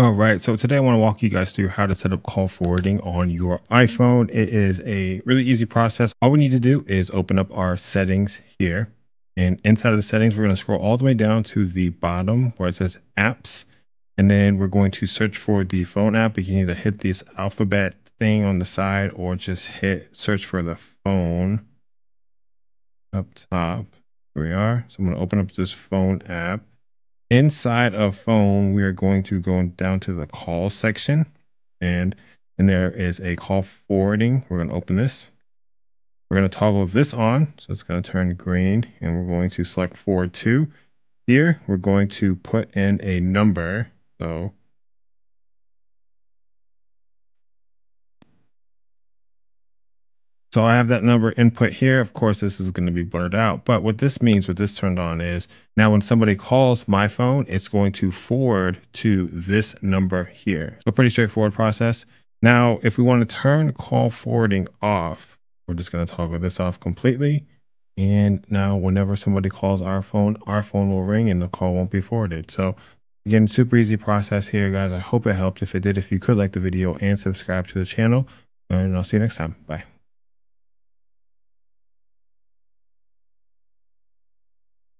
All right, so today I want to walk you guys through how to set up call forwarding on your iPhone. It is a really easy process. All we need to do is open up our settings here. And inside of the settings, we're going to scroll all the way down to the bottom where it says apps. And then we're going to search for the phone app. You can either hit this alphabet thing on the side or just hit search for the phone up top. Here we are. So I'm going to open up this phone app. Inside of phone, we are going to go down to the call section and and there is a call forwarding. We're going to open this. We're going to toggle this on. So it's going to turn green and we're going to select forward to. Here, we're going to put in a number. So So I have that number input here. Of course, this is going to be blurred out. But what this means, with this turned on is now when somebody calls my phone, it's going to forward to this number here. So pretty straightforward process. Now, if we want to turn call forwarding off, we're just going to toggle this off completely. And now whenever somebody calls our phone, our phone will ring and the call won't be forwarded. So again, super easy process here, guys. I hope it helped. If it did, if you could like the video and subscribe to the channel, and I'll see you next time. Bye.